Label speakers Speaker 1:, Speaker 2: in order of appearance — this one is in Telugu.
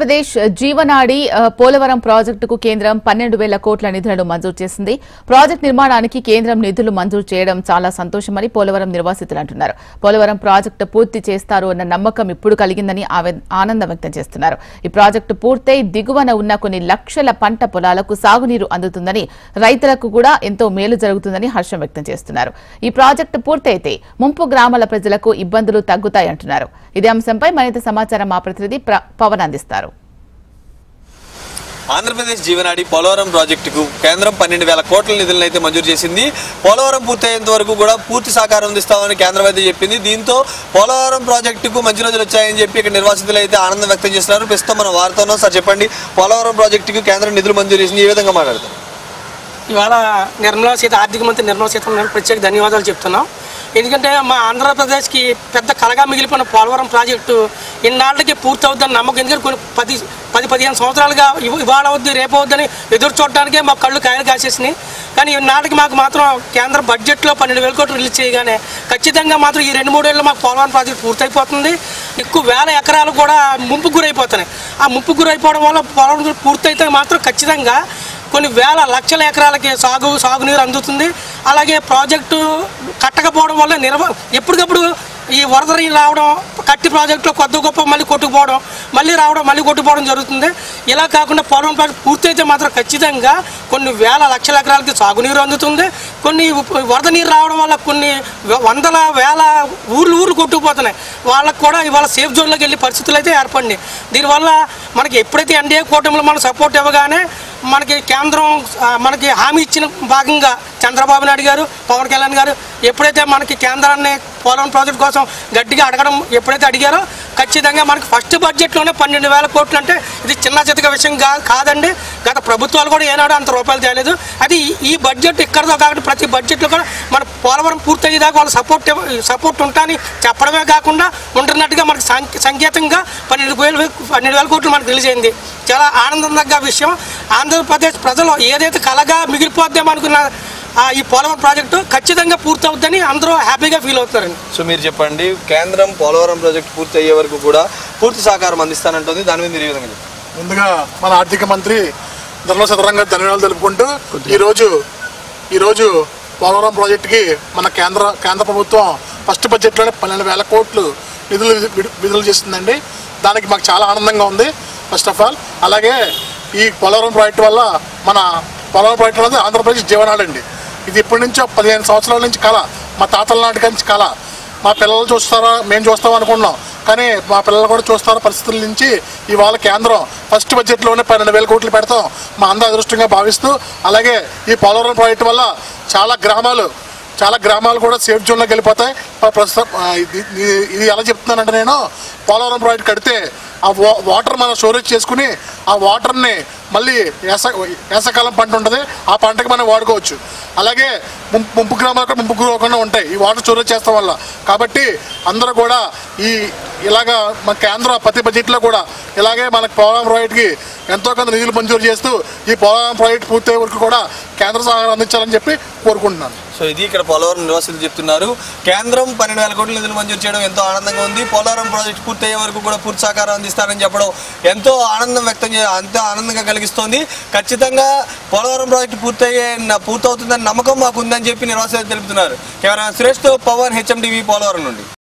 Speaker 1: ఆంధ్రప్రదేశ్ జీవనాడి పోలవరం ప్రాజెక్టుకు కేంద్రం పన్నెండు వేల కోట్ల నిధులను మంజూరు చేసింది. ప్రాజెక్టు నిర్మాణానికి కేంద్రం నిధులు మంజూరు చేయడం చాలా సంతోషమని పోలవరం నిర్వాసితులు అంటున్నారు. పోలవరం ప్రాజెక్టు పూర్తి చేస్తారు అన్న నమ్మకం ఇప్పుడు కలిగిందని ఆనందం వ్యక్తం చేస్తున్నారు. ఈ ప్రాజెక్టు పూర్తయి దిగువన ఉన్న కొన్ని లక్షల పంట పొలాలకు సాగునీరు అందుతుందని రైతులకు కూడా ఎంతో మేలు జరుగుతుందని హర్షం వ్యక్తం చేస్తున్నారు. ఈ ప్రాజెక్టు పూర్తయితే ముంపు గ్రామాల ప్రజలకు ఇబ్బందులు తగ్గుతాయంటున్నారు. ఇదే అంశంపై మరింత సమాచారం మా ప్రతినిధి పవన్ అందిస్తారు.
Speaker 2: ఆంధ్రప్రదేశ్ జీవనాడి పోలవరం ప్రాజెక్టుకు కేంద్రం పన్నెండు వేల కోట్ల నిధులను అయితే మంజూరు చేసింది. పోలవరం పూర్తయ్యేంత వరకు కూడా పూర్తి సహకారం అందిస్తామని కేంద్రం అయితే చెప్పింది. దీంతో పోలవరం ప్రాజెక్టుకు మంచి రోజులు వచ్చాయని చెప్పి ఇక్కడ నిర్వాసితులు అయితే ఆనందం వ్యక్తం చేస్తున్నారు. ప్రస్తుతం మనం వారితో సార్ చెప్పండి పోలవరం ప్రాజెక్టుకు కేంద్రం నిధులు మంజూరు చేసింది ఏ విధంగా మాట్లాడతారు.
Speaker 3: ఇవాళ నిర్మలా సీత ఆర్థిక మంత్రి నిర్మలా సీతారామన్ ప్రత్యేక ధన్యవాదాలు చెప్తున్నాం. ఎందుకంటే మా ఆంధ్రప్రదేశ్కి పెద్ద కలగా మిగిలిపోయిన పోలవరం ప్రాజెక్టు ఇన్నాళ్ళకి పూర్తి అవుతుందని నమ్మకం. ఎందుకంటే కొన్ని పది పది పదిహేను సంవత్సరాలుగా ఇవాళ అవుద్ది రేపు అవుద్దని ఎదురు చూడడానికే మా కళ్ళు కాయలు కాసేసినాయి. కానీ ఇన్నాళ్ళకి మాకు మాత్రం కేంద్ర బడ్జెట్లో పన్నెండు వేల కోట్లు రిలీజ్ చేయగానే ఖచ్చితంగా మాత్రం ఈ రెండు మూడేళ్ళు మాకు పోలవరం ప్రాజెక్టు పూర్తయిపోతుంది. ఎక్కువ వేల ఎకరాలు కూడా ముంపు గురైపోతున్నాయి. ఆ ముంపు గురైపోవడం వల్ల పోలవరం పూర్తయితే మాత్రం ఖచ్చితంగా కొన్ని వేల లక్షల ఎకరాలకి సాగు సాగునీరు అందుతుంది. అలాగే ప్రాజెక్టు కట్టకపోవడం వల్ల నిర్వ ఎప్పటికప్పుడు ఈ వరద నీళ్ళు రావడం కట్టి ప్రాజెక్టులో కొద్ది గొప్ప మళ్ళీ కొట్టుకుపోవడం మళ్ళీ రావడం మళ్ళీ కొట్టుకుపోవడం జరుగుతుంది. ఇలా కాకుండా పోలవరం ప్రాజెక్ట్ పూర్తయితే మాత్రం ఖచ్చితంగా కొన్ని వేల లక్షల ఎకరాలకి సాగునీరు అందుతుంది. కొన్ని వరద నీరు రావడం వల్ల కొన్ని వందల వేల ఊర్లు ఊర్లు కొట్టుకుపోతున్నాయి. వాళ్ళకు కూడా ఇవాళ సేఫ్ జోన్లోకి వెళ్ళే పరిస్థితులు అయితే ఏర్పడినాయి. దీనివల్ల మనకి ఎప్పుడైతే ఎన్డీఏ కూటమిలో మనం సపోర్ట్ ఇవ్వగానే మనకి కేంద్రం మనకి హామీ ఇచ్చిన భాగంగా చంద్రబాబు నాయుడు గారు పవన్ కళ్యాణ్ గారు ఎప్పుడైతే మనకి కేంద్రాన్ని పోలవరం ప్రాజెక్ట్ కోసం గట్టిగా అడగడం ఎప్పుడైతే అడిగారో ఖచ్చితంగా మనకి ఫస్ట్ బడ్జెట్లోనే పన్నెండు వేల కోట్లు అంటే ఇది చిన్న చితక విషయం కాదండి. గత ప్రభుత్వాలు కూడా ఏనాడు అంత రూపాయలు తేలేదు. అది ఈ- బడ్జెట్ ఇక్కడతో కాకుండా ప్రతి బడ్జెట్లో కూడా మన పోలవరం పూర్తయ్యేదాకా వాళ్ళు సపోర్ట్ సపోర్ట్ ఉంటాని చెప్పడమే కాకుండా ఉంటున్నట్టుగా మనకి సంకేతంగా పన్నెండు వేలు పన్నెండు వేల కోట్లు మనకు తెలిసింది. చాలా ఆనందం తగ్గ విషయం. ఆంధ్రప్రదేశ్ ప్రజలు ఏదైతే కలగా మిగిలిపోద్దాం ఈ పోలవరం ప్రాజెక్టు ఖచ్చితంగా పూర్తవుద్దని అందరూ హ్యాపీగా ఫీల్ అవుతారండి
Speaker 2: సో మీరు చెప్పండి కేంద్రం పోలవరం ప్రాజెక్టు పూర్తి అయ్యే వరకు కూడా పూర్తి సహకారం అందిస్తానంటుంది. దాని మీద మీరు ఏ విధంగా?
Speaker 4: ముందుగా మన ఆర్థిక మంత్రి సీతారామన్ గారు ధన్యవాదాలు తెలుపుకుంటూ ఈరోజు ఈరోజు పోలవరం ప్రాజెక్టుకి మన కేంద్ర కేంద్ర ప్రభుత్వం ఫస్ట్ బడ్జెట్లోనే పన్నెండు వేల కోట్లు నిధులు విడు- విడుదల చేస్తుందండి. దానికి మాకు చాలా ఆనందంగా ఉంది ఫస్ట్ ఆఫ్ ఆల్ అలాగే ఈ పోలవరం ప్రాజెక్టు వల్ల మన పోలవరం ప్రాజెక్టు అనేది ఆంధ్రప్రదేశ్ జీవనాడు అండి. ఇది ఇప్పటి నుంచో పదిహేను సంవత్సరాల నుంచి కళ. మా తాతల నాటి నుంచి కళ. మా పిల్లలు చూస్తారా? మేము చూస్తాం అనుకున్నాం. కానీ మా పిల్లలు కూడా చూస్తారా పరిస్థితుల నుంచి ఇవాళ కేంద్రం ఫస్ట్ బడ్జెట్లోనే పన్నెండు వేల కోట్లు పెడతాం. మా అందరూ అదృష్టంగా భావిస్తూ అలాగే ఈ పోలవరం ప్రాజెక్టు వల్ల చాలా గ్రామాలు చాలా గ్రామాలు కూడా సేఫ్ జోన్లోకి వెళ్ళిపోతాయి. ప్రస్తుతం ఇది ఎలా చెప్తున్నానంటే నేను పోలవరం ప్రాజెక్ట్ కడితే ఆ వా వాటర్ మనం స్టోరేజ్ చేసుకుని ఆ వాటర్ని మళ్ళీ వేస వేసకాలం పంట ఉంటుంది ఆ పంటకి మనం వాడుకోవచ్చు. అలాగే ముంపు గ్రామాలు కూడా ముంపు గురవకుండా ఉంటాయి. ఈ వాటర్ స్టోరేజ్ చేస్తాం వల్ల. కాబట్టి అందరూ కూడా ఈ ఇలాగా మన కేంద్ర ప్రతి బడ్జెట్లో కూడా ఇలాగే మనకు పోలవరం ప్రాజెక్ట్కి ఎంతో కొంత నిధులు మంజూరు చేస్తూ ఈ పోలవరం ప్రాజెక్ట్ పూర్తయ్యే వరకు కూడా కేంద్ర సహాయం అందించాలని చెప్పి కోరుకుంటున్నాను.
Speaker 2: సో ఇది ఇక్కడ పోలవరం నివాసులు చెప్తున్నారు. కేంద్రం పన్నెండు వేల కోట్ల నిధులు మంజూరు చేయడం ఎంతో ఆనందంగా ఉంది. పోలవరం ప్రాజెక్ట్ పూర్తయ్యే వరకు కూడా పూర్తి సహకారం అందిస్తారని చెప్పడం ఎంతో ఆనందం వ్యక్తం చే అంతో ఆనందంగా కలిగిస్తోంది. ఖచ్చితంగా పోలవరం ప్రాజెక్ట్ పూర్తయ్యే పూర్తవుతుందని నమ్మకం మాకు ఉందని చెప్పి నివాసులు తెలుపుతున్నారు. కెమెరా శ్రేష్ఠ పవన్ హెచ్ఎండివి పోలవరం నుండి.